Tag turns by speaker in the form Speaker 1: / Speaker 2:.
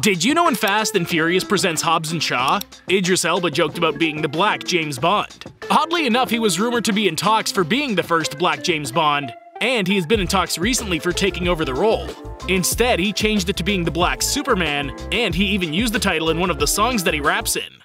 Speaker 1: Did you know in Fast and Furious presents Hobbs and Shaw? Idris Elba joked about being the black James Bond. Oddly enough, he was rumored to be in talks for being the first black James Bond, and he has been in talks recently for taking over the role. Instead, he changed it to being the black Superman, and he even used the title in one of the songs that he raps in.